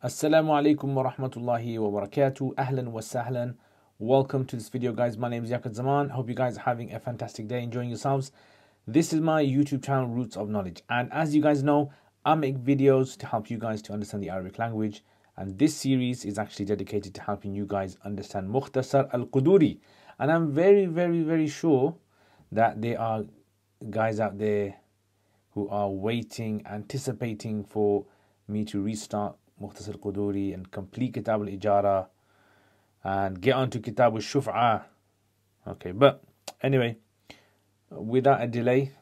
Assalamu alaikum wa rahmatullahi wa barakatuh. Ahlan wa sahlan. Welcome to this video, guys. My name is Liaquat Zaman. Hope you guys are having a fantastic day, enjoying yourselves. This is my YouTube channel, Roots of Knowledge. And as you guys know, I make videos to help you guys to understand the Arabic language. And this series is actually dedicated to helping you guys understand Mukhtasar al Quduri. And I'm very, very, very sure that there are guys out there who are waiting, anticipating for me to restart Mukhtasar Quduri and complete Kitab al Ijara and get onto Kitab al Shuf'a. Okay, but anyway, without a delay,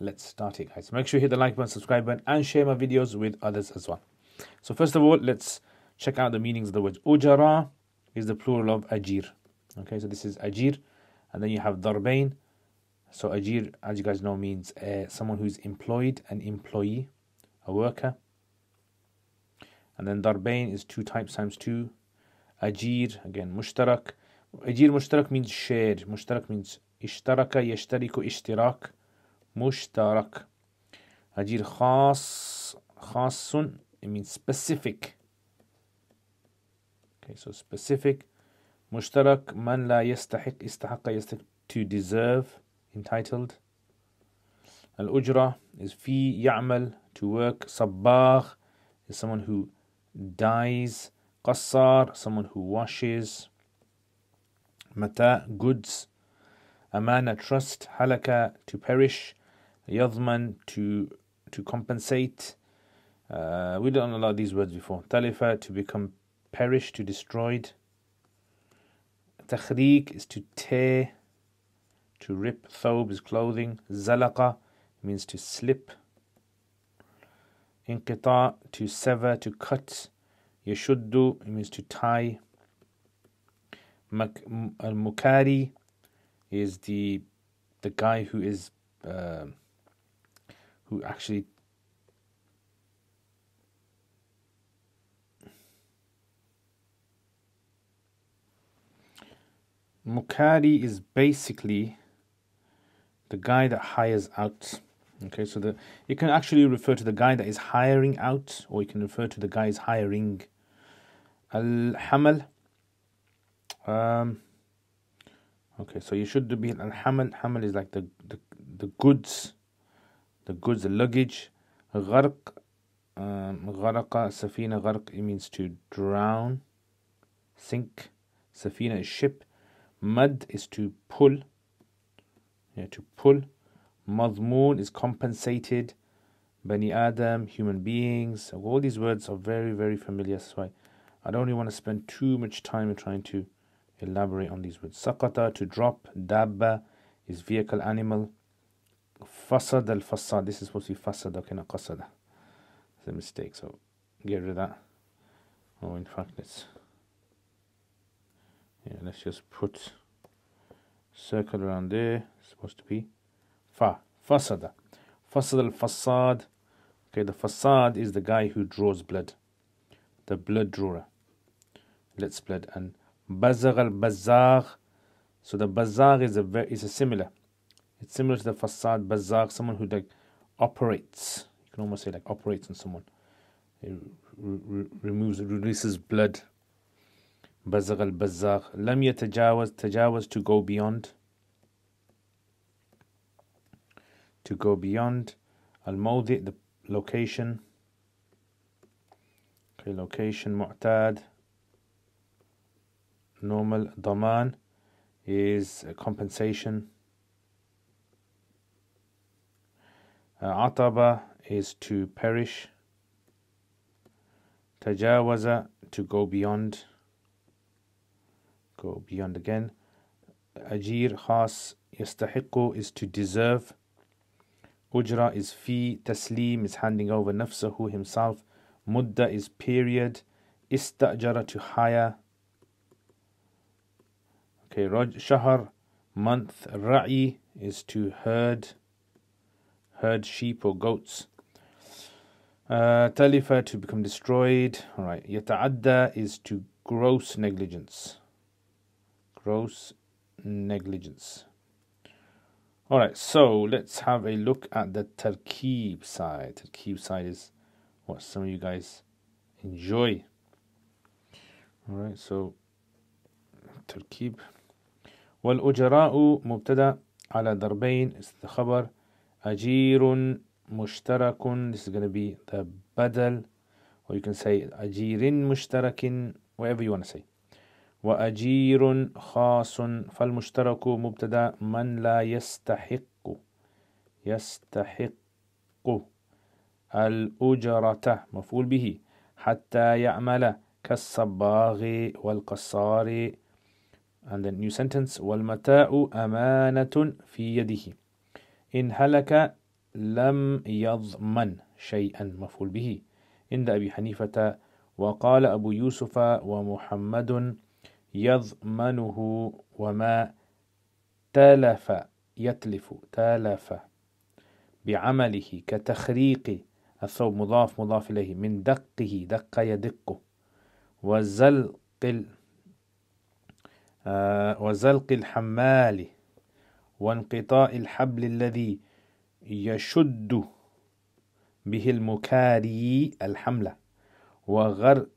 let's start it, guys. Make sure you hit the like button, subscribe button, and share my videos with others as well. So, first of all, let's check out the meanings of the words. Ujara is the plural of Ajir. Okay, so this is Ajir, and then you have Darbain. So, Ajir, as you guys know, means uh, someone who's employed, an employee, a worker. And then darbain is two types times two. Ajir, again, mushtarak. Ajir mushtarak means shared. Mushtarak means ishtaraka, yashtariku, ishtirak, mushtarak. Ajir khas, khasun, it means specific. Okay, so specific. Mushtarak, man la yastahiq, istahaqa, yastahiq, to deserve, entitled. Al-ujra is fi, ya'mal, to work. Sabbagh is someone who dyes, qassar, someone who washes, mata, goods, amana, trust, halaka, to perish, yadman, to, to compensate. Uh, we don't know a lot of these words before. Talifa, to become perished, to destroyed. Takhriq is to tear, to rip. thobe's is clothing. Zalaqa means to slip, inqita to sever to cut yashuddu it means to tie al mukari is the the guy who is uh, who actually Mukari is basically the guy that hires out. Okay, so the you can actually refer to the guy that is hiring out, or you can refer to the guy is hiring. Al Hamal. Um, Okay, so you should be al hamal. Is like the, the the goods, the goods, the luggage. Gharq, um, gharaqa, safina, gharq, it means to drown, sink. Safina is ship. Mud is to pull. Yeah, to pull. Madmoon is compensated. Bani Adam, human beings. All these words are very, very familiar. That's why I don't really want to spend too much time in trying to elaborate on these words. Sakata, to drop. Dabba is vehicle, animal. Fasad al fasad. This is supposed to be fasad, okay, not qasada. It's a mistake, so get rid of that. Oh, in fact, let's. Yeah, let's just put circle around there. It's supposed to be fa. Fasada. Fasad al fasad. Okay, the fasad is the guy who draws blood. The blood drawer. Let's blood and Bazagh al Bazagh. So the Bazagh is a very, is a similar. It's similar to the Fasad Bazagh, someone who like operates. You can almost say like operates on someone. It re- removes, releases blood. Bazagh al Bazagh. Lam yatajawaz, tajawaz to go beyond. To go beyond. Al Mawdi, the location. Okay, location, Mu'tad. Normal daman is compensation. Uh, ataba is to perish. Tajawaza to go beyond. Go beyond again. Ajir khas yastahiqu is to deserve ujra is fi taslim is handing over nafsahu himself mudda is period istajara to hire Okay, Raj Shahar month Ra'i is to herd herd sheep or goats. Uh, Talifa to become destroyed. All right. Yata'adda is to gross negligence. Gross negligence. All right. So let's have a look at the tarkib side. Tarkib side is what some of you guys enjoy all right so تركيب والأجراء مبتدأ على ضربين خبر أجير مشترك this is going to be the بدل or you can say أجير مشترك whatever you want to say وأجير خاص فالمشترك مبتدأ من لا يستحق يستحق الأجرة مفعول به حتى يعمل كالصباغ والقصار. And the new sentence والمتاع أمانة في يده. إن هلك لم يضمن شيئا مفعول به. عند أبي حنيفة وقال أبو يوسف ومحمد يضمنه وما تلف يتلف تلف بعمله كتخريق. الثوب مضاف مضاف إليه. من دقه دق يدق. وزلق آه وزلق الحمال. وانقطاع الحبل الذي يشد به المكاري الحملة وغرق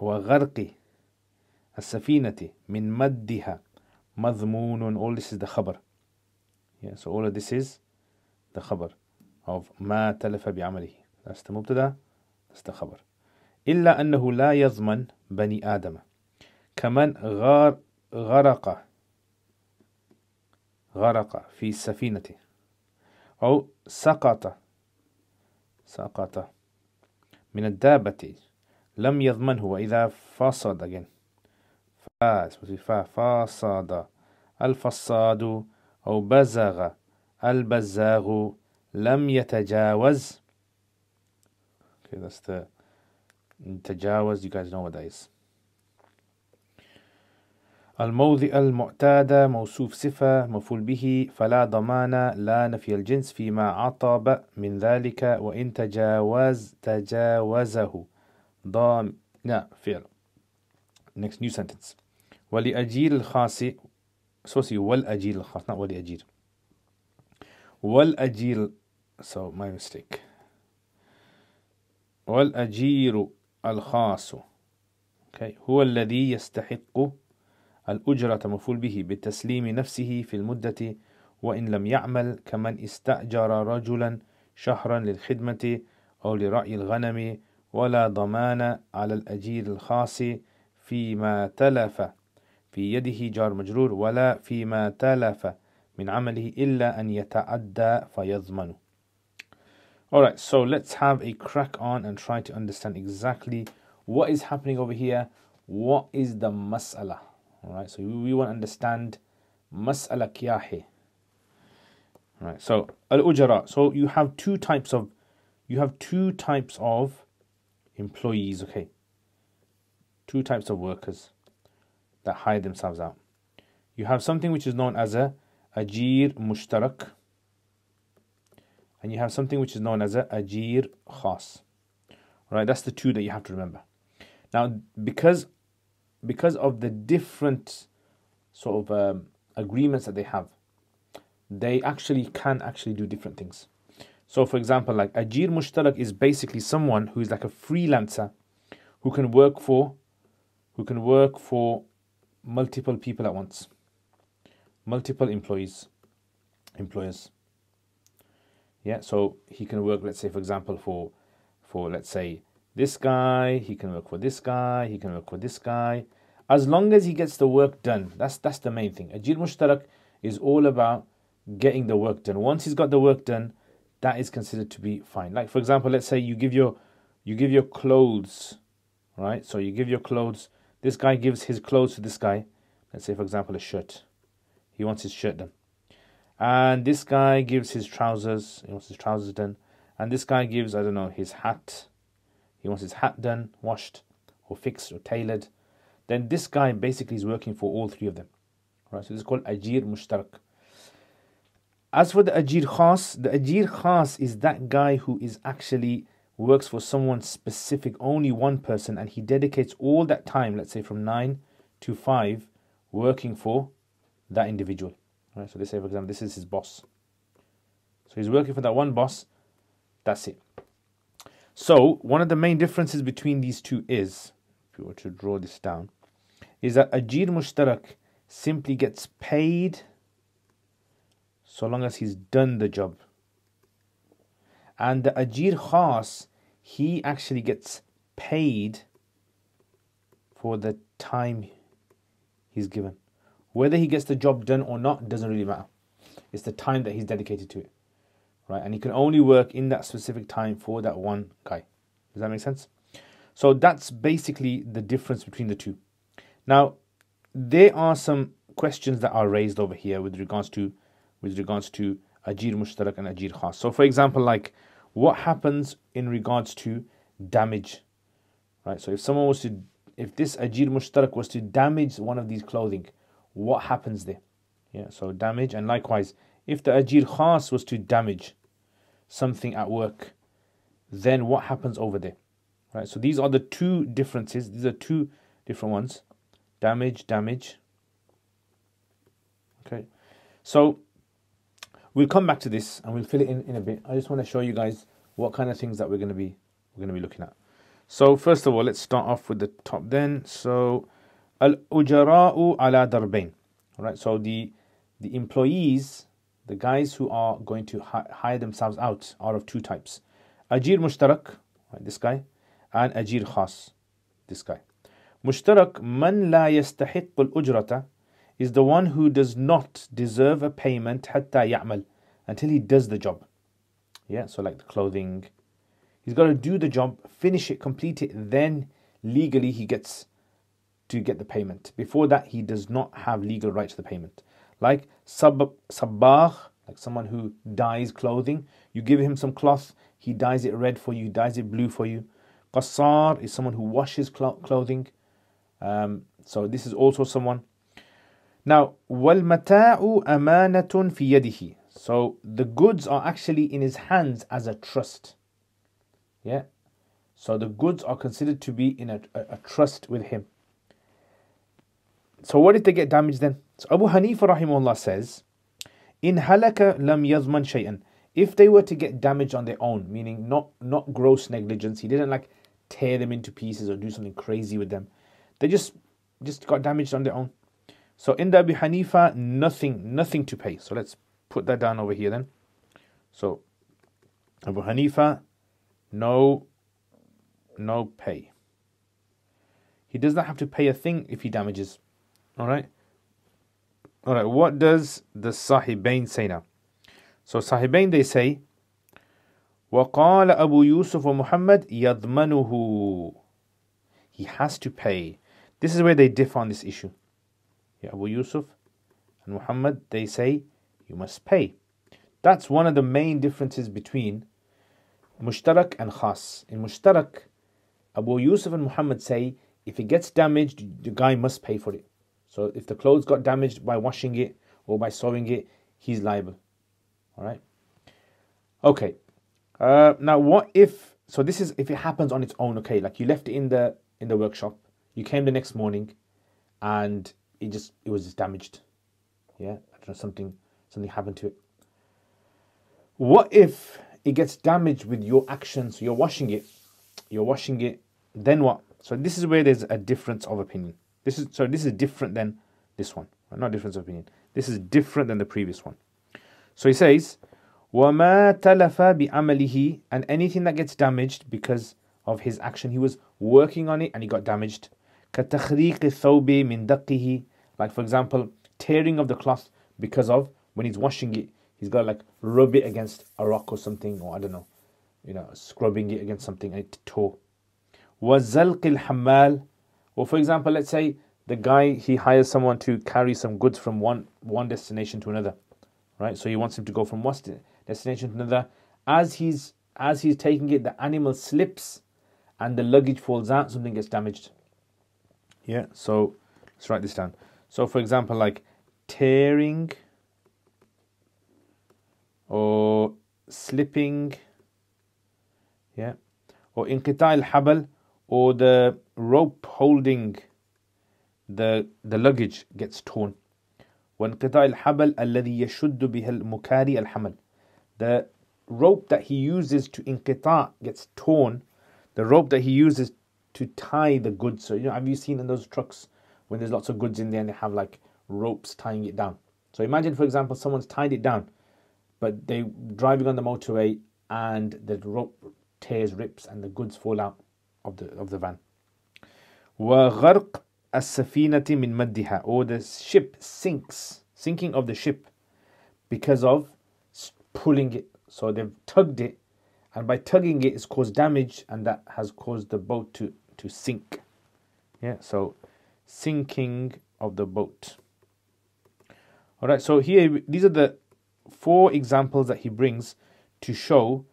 وغرق السفينة من مدها. مضمون. All this is the خبر. Yeah, so all of this is the خبر. Of ما تلف بعمله. that's the مبتدا that's the خبر. إلا أنه لا يضمن بني آدم. كمن غار غرق. غرق في السفينة. أو سقط. سقط. من الدابة. لم يضمنه. وإذا فصد again. فا فصاد الفصاد أو بزغ البزاغ لم يتجاوز. Okay that's the تجاوز. You guys know what that is. الموضع المعتادة موصوف صفة مفعول به فلا ضمان لا نفي الجنس فيما عطب من ذلك وإن تجاوز تجاوزه. ضام لا فعل. Next new sentence. ولأجير الخاص سوسي والأجير الخاص not ولأجير والأجير so my mistake والأجير الخاص okay. هو الذي يستحق الأجرة مفعول به بتسليم نفسه في المدة وإن لم يعمل كمن استأجر رجلا شهرا للخدمة أو لرعي الغنم ولا ضمان على الأجير الخاص فيما تلف في يده جار مجرور ولا فيما تلف من عمله إلا أن يتعدى فيضمن Alright, so let's have a crack on and try to understand exactly what is happening over here. What is the mas'ala? Alright, so we, want to understand mas'ala kya hai. Alright, so al-ujara. So you have two types of you have two types of employees, okay? Two types of workers that hire themselves out. You have something which is known as a ajir mushtarak and you have something which is known as a ajir khas. Right, that's the two that you have to remember. Now, because because of the different sort of um, agreements that they have, they actually can actually do different things. So, for example, like Ajir Mushtarak is basically someone who is like a freelancer who can work for who can work for multiple people at once, multiple employees, employers. Yeah, so he can work, let's say, for example, for for let's say this guy, he can work for this guy, he can work for this guy. As long as he gets the work done, that's that's the main thing. Ajir Mushtarak is all about getting the work done. Once he's got the work done, that is considered to be fine. Like for example, let's say you give your you give your clothes, right? So you give your clothes. This guy gives his clothes to this guy. Let's say for example a shirt. He wants his shirt done. And this guy gives his trousers. He wants his trousers done. And this guy gives I don't know his hat he wants his hat done, washed, or fixed, or tailored. Then this guy basically is working for all three of them. Right, so this is called Ajir Mushtarak. As for the Ajir Khas, the Ajir Khas is that guy who is actually works for someone specific, only one person, and he dedicates all that time, let's say from 9 to 5, working for that individual. Right, so let's say, for example, this is his boss. So he's working for that one boss, that's it. So one of the main differences between these two is, if you were to draw this down, is that Ajir Mushtarak simply gets paid so long as he's done the job. And the Ajir Khas, he actually gets paid for the time he's given. Whether he gets the job done or not doesn't really matter. It's the time that he's dedicated to it. Right? And he can only work in that specific time for that one guy. Does that make sense? So that's basically the difference between the two. Now, there are some questions that are raised over here with regards to with regards to Ajir Mushtarak and Ajir Khas. So for example, like what happens in regards to damage? Right? So if someone was to if this Ajir Mushtarak was to damage one of these clothing, what happens there? Yeah, so damage and likewise if the Ajir Khas was to damage something at work, then what happens over there? Right? So these are the two differences. These are two different ones. Damage, damage. Okay. So we'll come back to this and we'll fill it in in a bit. I just want to show you guys what kind of things that we're going to be we're going to be looking at. So first of all, let's start off with the top then. So al-ujara'u ala darbain. All right. So the the employees, the guys who are going to hire themselves out are of two types. Ajir mushtarak, right, this guy, and ajir khas, this guy. Mushtarak man la yastahiq al-ujrata is the one who does not deserve a payment hatta ya'mal until he does the job. Yeah, so like the clothing. He's got to do the job, finish it, complete it, then legally he gets to get the payment. Before that, he does not have legal right to the payment. Like sab- sabbah, like someone who dyes clothing, you give him some cloth, he dyes it red for you, dyes it blue for you. Qassar is someone who washes cl- clothing. Um, so this is also someone now, وَالْمَتَاعُ أَمَانَةٌ فِي يَدِهِ So the goods are actually in his hands as a trust. Yeah? So the goods are considered to be in a, a, a trust with him. So what if they get damaged then? So Abu Hanifa rahimahullah says, in halaka lam yazman shay'an. If they were to get damaged on their own, meaning not not gross negligence, he didn't like tear them into pieces or do something crazy with them. They just just got damaged on their own. So in the Abu Hanifa, nothing, nothing to pay. So let's put that down over here then. So Abu Hanifa, no, no pay. He does not have to pay a thing if he damages. All right. All right. What does the Sahibain say now? So Sahibain they say, وقال أبو يوسف ومحمد يضمنه. He has to pay. This is where they differ on this issue. Abu Yusuf and Muhammad, they say you must pay. That's one of the main differences between Mushtarak and Khas. In Mushtarak, Abu Yusuf and Muhammad say if it gets damaged, the guy must pay for it. So if the clothes got damaged by washing it or by sewing it, he's liable. All right. Okay. Uh, now, what if? So this is if it happens on its own. Okay, like you left it in the in the workshop, you came the next morning, and it just it was just damaged. Yeah, I don't know something something happened to it. What if it gets damaged with your actions? You're washing it, you're washing it. Then what? So this is where there's a difference of opinion. This is so this is different than this one. Not difference of opinion. This is different than the previous one. So he says, وَمَا تَلَفَ بِعَمَلِهِ And anything that gets damaged because of his action. He was working on it and he got damaged. كتخريق الثوب من دقه like for example tearing of the cloth because of when he's washing it he's got to like rub it against a rock or something or I don't know you know scrubbing it against something and it tore وزلق الحمال or for example let's say the guy he hires someone to carry some goods from one one destination to another right so he wants him to go from one destination to another as he's as he's taking it the animal slips and the luggage falls out something gets damaged yeah, so let's write this down. So, for example, like tearing or slipping, yeah, or inqita al-habal, or the rope holding the the luggage gets torn. وانقطاع الحبل الذي يشد به المكاري الحمل. The rope that he uses to inqita gets torn, the rope that he uses to tie the goods. So, you know, have you seen in those trucks when there's lots of goods in there and they have like ropes tying it down? So imagine, for example, someone's tied it down, but they driving on the motorway and the rope tears, rips, and the goods fall out of the of the van. وغرق السفينة من مدها or the ship sinks, sinking of the ship because of pulling it. So they've tugged it, and by tugging it, it's caused damage, and that has caused the boat to, to sink. Yeah, so sinking of the boat. All right, so here, these are the four examples that he brings to show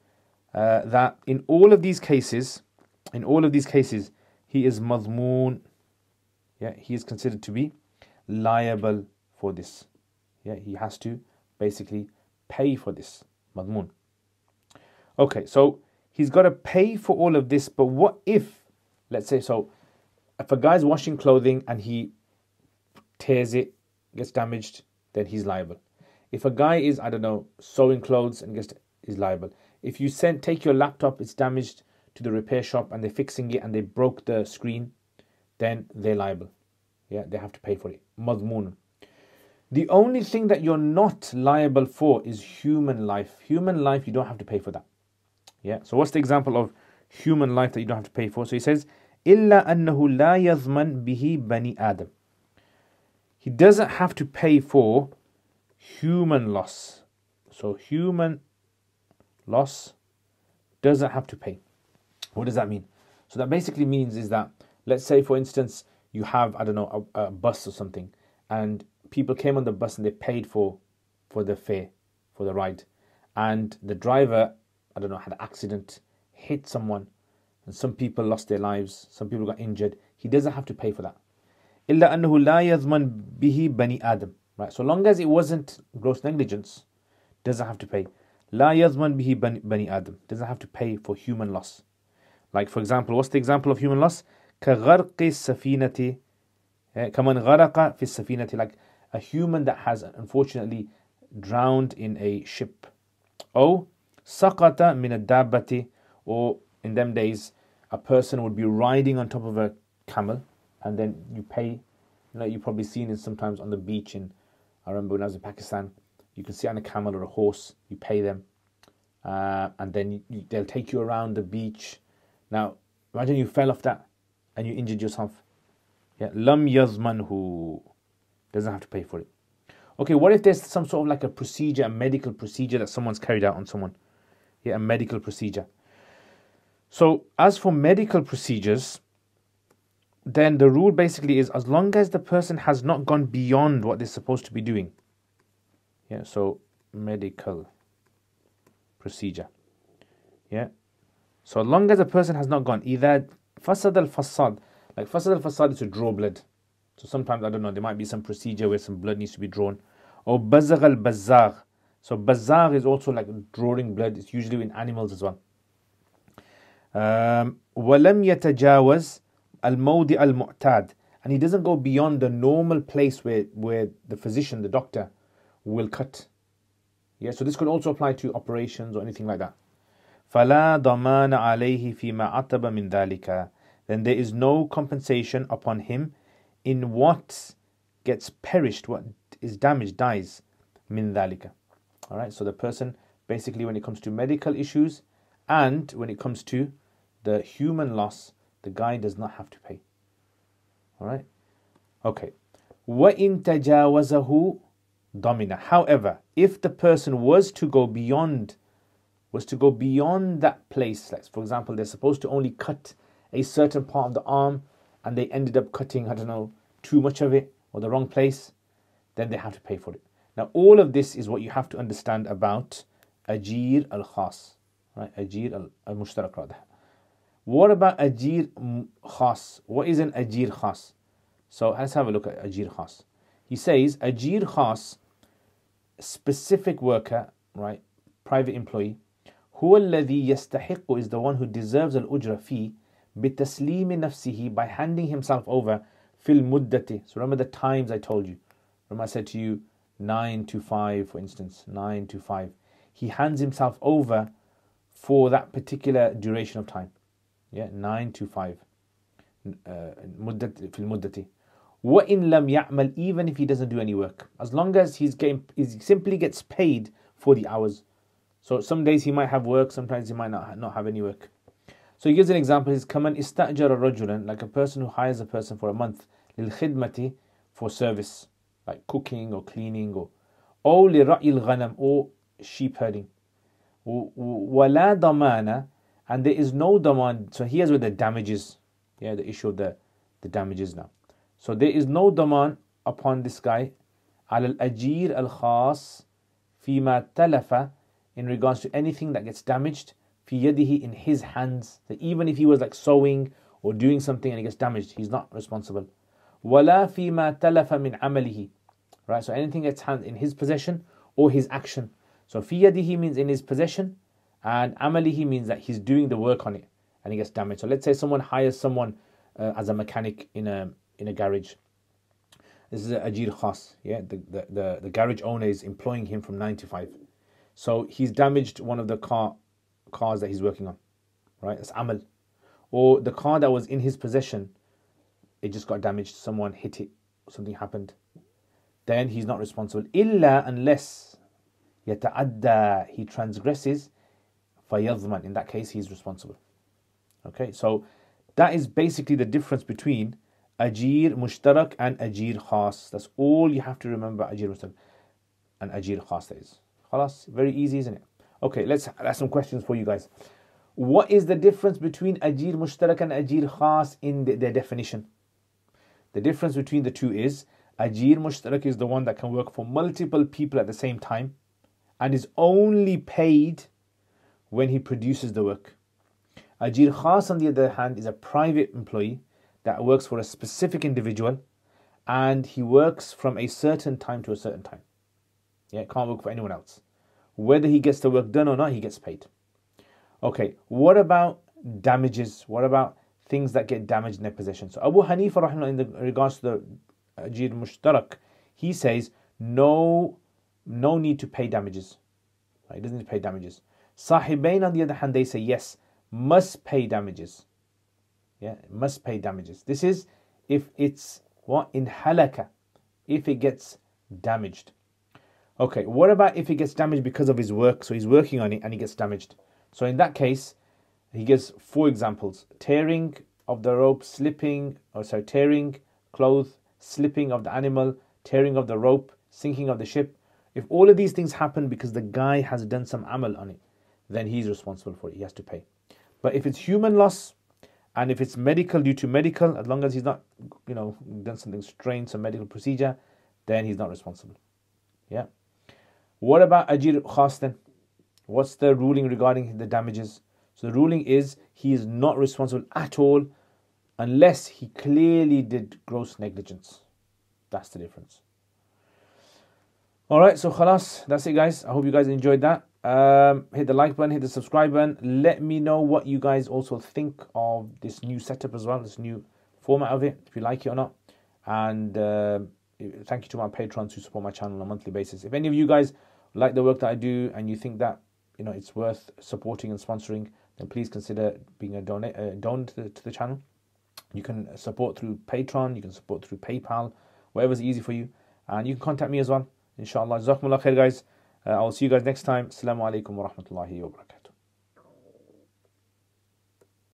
uh, that in all of these cases, in all of these cases, he is madmoon. Yeah, he is considered to be liable for this. Yeah, he has to basically pay for this. Madmun. Okay, so he's got to pay for all of this, but what if, let's say, so if a guy's washing clothing and he tears it, gets damaged, then he's liable. If a guy is, I don't know, sewing clothes and gets is liable. If you send take your laptop, it's damaged to the repair shop and they're fixing it and they broke the screen, then they're liable. Yeah, they have to pay for it. Madmun. The only thing that you're not liable for is human life. Human life, you don't have to pay for that. Yeah. So what's the example of human life that you don't have to pay for? So he says, إلا أنه لا يضمن به بني آدم. He doesn't have to pay for human loss. So human loss doesn't have to pay. What does that mean? So that basically means is that let's say for instance you have I don't know a, a bus or something and people came on the bus and they paid for for the fare for the ride and the driver i don't know had an accident hit someone and some people lost their lives some people got injured he doesn't have to pay for that illa annahu la yadhman bihi bani adam right so long as it wasn't gross negligence doesn't have to pay la yadhman bihi bani adam doesn't have to pay for human loss like for example what's the example of human loss كغرق السفينة كمن غرق في السفينة like a human that has unfortunately drowned in a ship. Oh, sakata min dabbati, or in them days, a person would be riding on top of a camel, and then you pay. You know, you've probably seen it sometimes on the beach. In I remember when I was in Pakistan, you can sit on a camel or a horse. You pay them, uh, and then you, you, they'll take you around the beach. Now, imagine you fell off that and you injured yourself. Yeah, lam yazmanhu doesn't have to pay for it. Okay, what if there's some sort of like a procedure, a medical procedure that someone's carried out on someone? Yeah, a medical procedure. So, as for medical procedures, then the rule basically is as long as the person has not gone beyond what they're supposed to be doing. Yeah, so medical procedure. Yeah. So as long as a person has not gone either fasad al fasad, like fasad al fasad is to draw blood. So sometimes, I don't know, there might be some procedure where some blood needs to be drawn. Or bazagh al bazagh. So bazagh is also like drawing blood. It's usually in animals as well. Um, ولم يتجاوز الموضع المعتاد and he doesn't go beyond the normal place where, where the physician, the doctor, will cut. Yeah, so this could also apply to operations or anything like that. فلا ضمان عليه فيما عتب من ذلك. Then there is no compensation upon him in what gets perished, what is damaged, dies, min dhalika. All right, so the person basically, when it comes to medical issues and when it comes to the human loss, the guy does not have to pay. All right, okay. وَإِن تَجَاوَزَهُ domina. However, if the person was to go beyond, was to go beyond that place, like for example, they're supposed to only cut a certain part of the arm and they ended up cutting, I don't know, too much of it or the wrong place, then they have to pay for it. Now, all of this is what you have to understand about Ajir al Khas, right? Ajir al Mushtarak rather. What about Ajir Khas? What is an Ajir Khas? So let's have a look at Ajir Khas. He says Ajir Khas, specific worker, right? Private employee. هو الذي يستحق is the one who deserves al-ujra fee بتسليم نفسه by handing himself over fil muddati. So remember the times I told you. Remember I said to you 9 to 5 for instance, 9 to 5. he hands himself over for that particular duration of time. Yeah, 9 to 5. مدة في المدة وإن لم يعمل even if he doesn't do any work as long as he's getting he simply gets paid for the hours so some days he might have work sometimes he might not not have any work so he gives an example he's كمن استأجر رجلا like a person who hires a person for a month للخدمة for service like cooking or cleaning or أو لرعي الغنم or sheep herding ولا ضمان and there is no daman. So here's where the damages, yeah, the issue of the, the damages now. So there is no daman upon this guy, al ajir al khas, fima talafa, in regards to anything that gets damaged, fi yadihi in his hands. That even if he was like sewing or doing something and it gets damaged, he's not responsible. Wala fima talafa min amalihi, right? So anything that's in his possession or his action. So fi yadihi means in his possession and amalihi means that he's doing the work on it and he gets damaged so let's say someone hires someone uh, as a mechanic in a in a garage. This is ajir khas, yeah. The, the, the, the garage owner is employing him from nine to five. So he's damaged one of the car cars that he's working on, right? That's amal. Or the car that was in his possession, it just got damaged. Someone hit it, something happened. Then he's not responsible. Illa unless he transgresses, fayadman. In that case, he's responsible. Okay, so that is basically the difference between Ajir Mushtarak and Ajir Khas. That's all you have to remember Ajir Mushtarak and Ajir Khas is. Khalas, very easy, isn't it? Okay, let's ask some questions for you guys. What is the difference between Ajir Mushtarak and Ajir Khas in the, their definition? The difference between the two is Ajir Mushtarak is the one that can work for multiple people at the same time and is only paid when he produces the work. Ajir Khas, on the other hand, is a private employee that works for a specific individual and he works from a certain time to a certain time. Yeah, can't work for anyone else. Whether he gets the work done or not, he gets paid. Okay, what about damages? What about things that get damaged in their possession? So Abu Hanifa, rahimahullah, in the, regards to the Ajir Mushtarak, he says no, no need to pay damages. Right? He doesn't need to pay damages. Sahibain, on the other hand, they say yes, must pay damages yeah, must pay damages. This is if it's what in halaka, if it gets damaged. Okay, what about if it gets damaged because of his work? So he's working on it and he gets damaged. So in that case, he gives four examples: tearing of the rope, slipping, or sorry, tearing clothes, slipping of the animal, tearing of the rope, sinking of the ship. If all of these things happen because the guy has done some amal on it, then he's responsible for it. He has to pay. But if it's human loss, and if it's medical due to medical, as long as he's not, you know, done something strange, some medical procedure, then he's not responsible. Yeah. What about Ajir Khas then? What's the ruling regarding the damages? So the ruling is he is not responsible at all unless he clearly did gross negligence. That's the difference. All right, so khalas, that's it, guys. I hope you guys enjoyed that. Um, hit the like button, hit the subscribe button. Let me know what you guys also think of this new setup as well, this new format of it, if you like it or not. And uh, thank you to my patrons who support my channel on a monthly basis. If any of you guys like the work that I do and you think that you know it's worth supporting and sponsoring, then please consider being a donate uh, don to the, to the channel. You can support through Patreon, you can support through PayPal, whatever's easy for you, and you can contact me as well. Inshallah. Jazakumullah khair, guys. Uh, I'll see you guys next time. Assalamu alaikum wa rahmatullahi wa barakatuh.